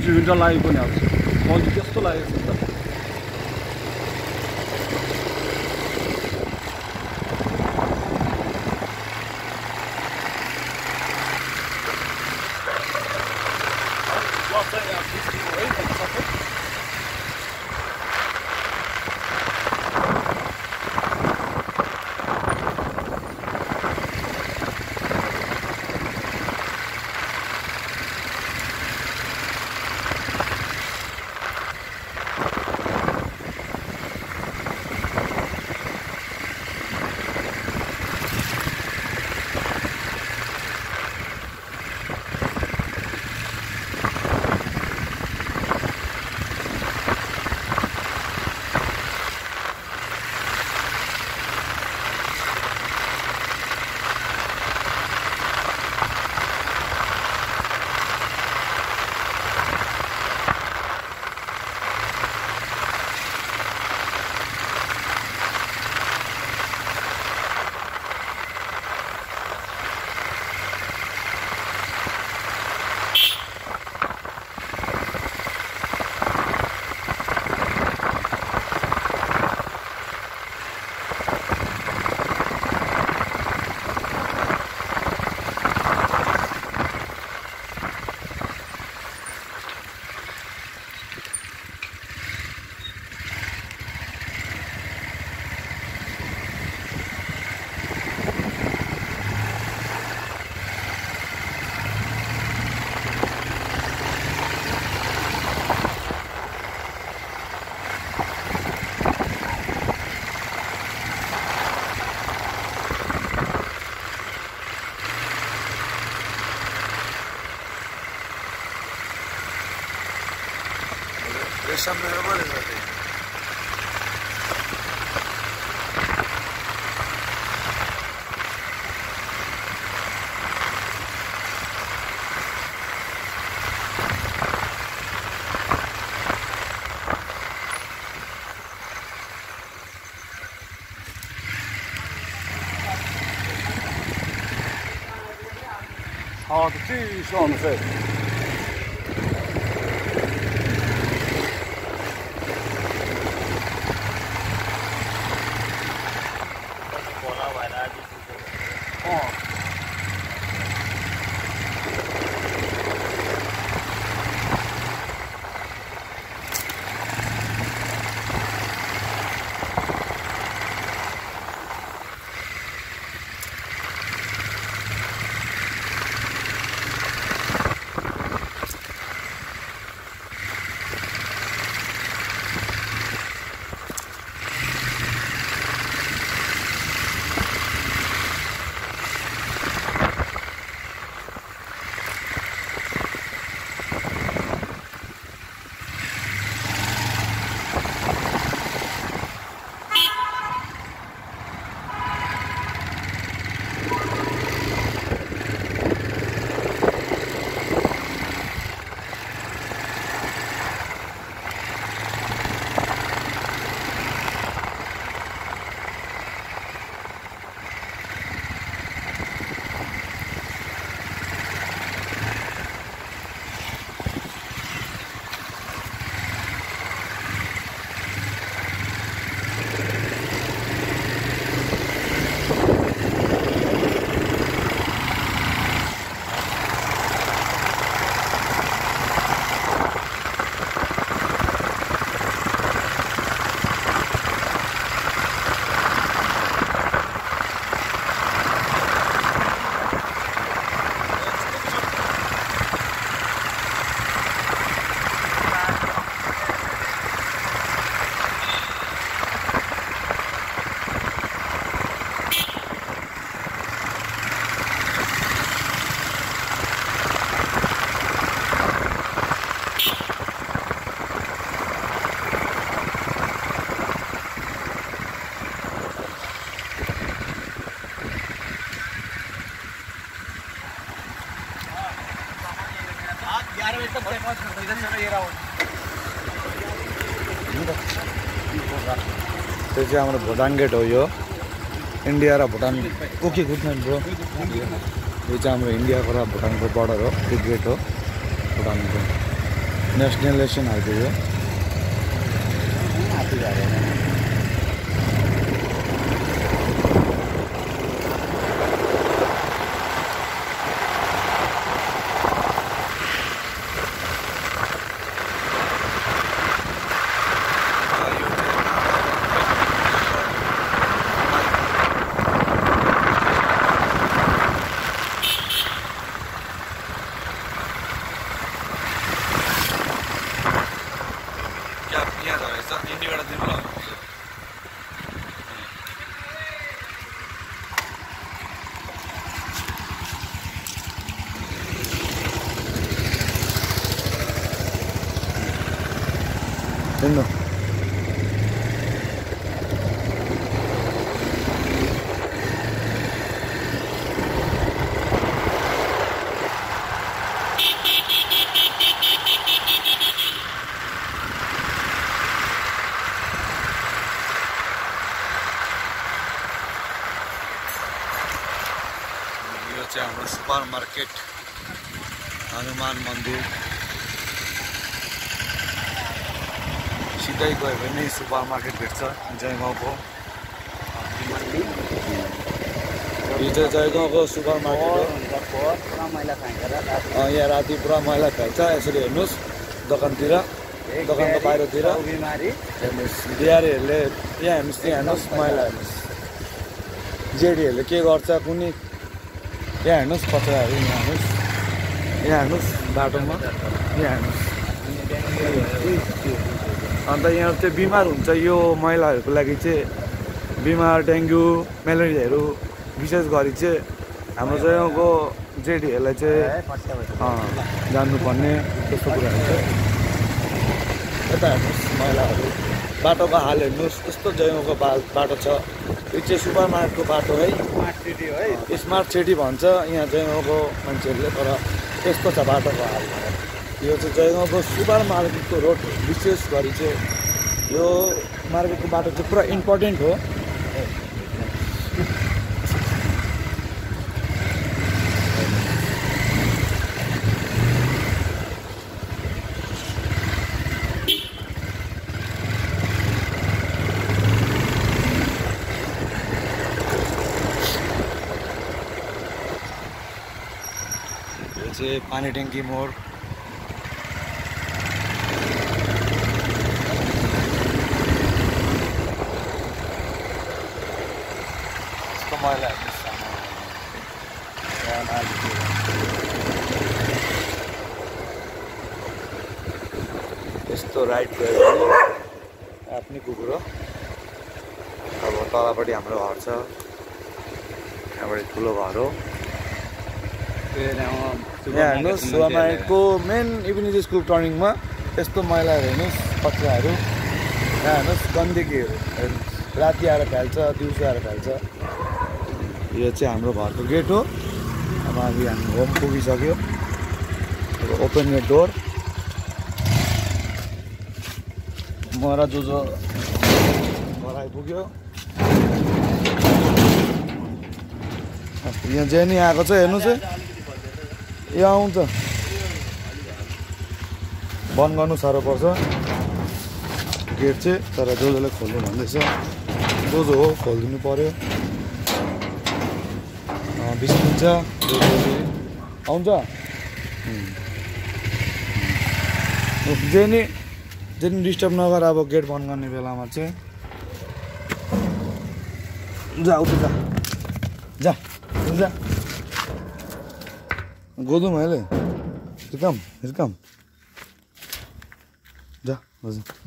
चाहिँ विन्टर लागेको नि अब मलाई त्यस्तो लागेको छ 好的，继续我们说。त्यो चाहिँ हाम्रो भुटान गेट हो यो। इन्डिया र Bhutan okay good night bro यो चाहिँ हाम्रो इन्डियाको र भुटानको बोर्डर हो त्यो गेट हो भुटानको। नेसनलेसन आइपुग्यो क्या 됐나? হচ্ছে আমরা সুপার মার্কেট হনুমান মন্দির सिधै गयो भने सुपर मार्केट भेट्छ जयगाउँको यो चाहिँ जयगाउँको सुपर मार्केट हो। यहाँ राति पुरा मैला फ्याल्छ यसरी हेर्नुहोस् दोकानतिर दोकानको बाहिरतिर। हेर्नुहोस् बिहारीहरूले यहाँ हेर्नुहोस् यहाँ हेर्नुहोस् मैला हेर्नुहोस्। जेडीहरूले के गर्छ कुनै यहाँ हेर्नुहोस् कचराहरू यहाँ हेर्नुहोस्। यहाँ हेर्नुहोस् बाटोमा। यहाँ हेर्नुहोस्। अन्त यहाँ चाहिँ बिमार हुन्छ यो महिलाहरूको लागि चाहिँ बिमार डेङ्गु मेलेरियाहरू विशेष गरी चाहिँ हाम्रो जयगाउँको जेडीहरूलाई चाहिँ अँ, जान्नुपर्ने त्यस्तो कुराहरू चाहिँ यता हेर्नुहोस् महिलाहरू। बाटोको हाल हेर्नुहोस् कस्तो जयगाउँको बा बाटो छ। यो चाहिँ सुपर मार्केटको बाटो है। स्मार्ट सिटी भन्छ। यहाँ जयगाउँको मान्छेहरूले तर त्यस्तो छ बाटोको हाल। यो चाहिँ जयगाउँको सुपर मार्केटको रोड विशेष गरी चाहिँ यो मार्केटको बाटो चाहिँ पुरा इम्पोर्टेन्ट हो। पानी ट्याङ्की मोड। मैला थियो। यस्तो राइट गयो आफ्नै कुकुर अब तलपट्टि हाम्रो घर छ त्यहाँबाट ठुलो घर हो यहाँ हेर्नुहोस् सुपरमार्केटको मेन इभिनिङ स्कुल टर्निङमा यस्तो मैलाहरू हेर्नुहोस् कचराहरू यहाँ हेर्नुहोस् गन्दगीहरू हेर्नुहोस् राति आएर फ्याल्छ दिउँसो आएर फ्याल्छ यो चाहिँ हाम्रो घरको गेट हो। अब हामी हामी होम पुगिसक्यो। ओपन यो डोर म र जो जो घर आइपुग्यो यहाँ जेनी आएको छ हेर्नुहोस् है। यो आउँछ। बन्द गर्नु साह्रो पर्छ। गेट चाहिँ तर जो जसले खोल्नु भन्दैछ। जो जो हो खोलिदिनु पऱ्यो बिस्किन्छ जो आउँछ। उम्. जेनी जेनी डिस्टर्ब नगर अब गेट बन्द गर्ने बेलामा चाहिँ। जा उठ जा। जा जा। गोदुम अहिले हिर्काम हिर्काम। जा हजुर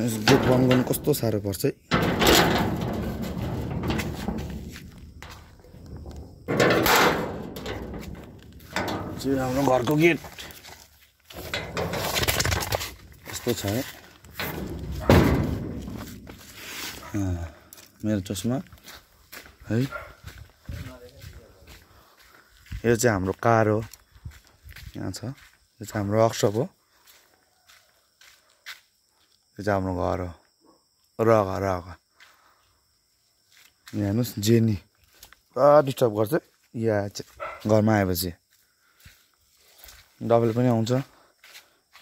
गेट बन्द गर्नु कस्तो साह्रो पर्छ है? हाम्रो घरको गेट। यस्तो छ है। मेरो चस्मा। है। यो चाहिँ हाम्रो कार हो। यहाँ छ। यो चाहिँ हाम्रो वर्कसप हो। चाहिँ हाम्रो घर हो रग रग यहाँ हेर्नुहोस् जेनी। पुरा डिस्टर्ब गर्छ। या घरमा आएपछि। डबल पनि आउँछ। यहाँ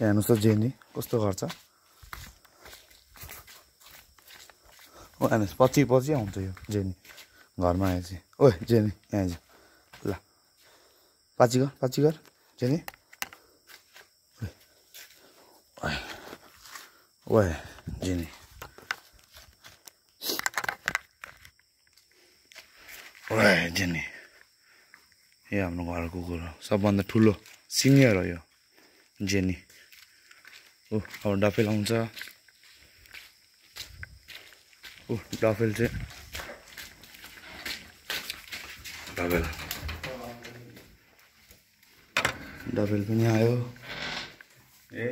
हेर्नुहोस् त जेनी कस्तो गर्छ। ओ हेर्नुहोस् पछि पछि आउँछ यो जेनी। घरमा आएपछि। ओए जेनी यहाँ आइज। ल। गर गर जेनी। ओए जेनी ओए जेनी यो हाम्रो घरको कुकुर हो सबभन्दा ठुलो सिनियर हो यो जेनी ऊ अब डफेल आउँछ। ऊ डफेल चाहिँ। डफेल। डफेल पनि आयो। ए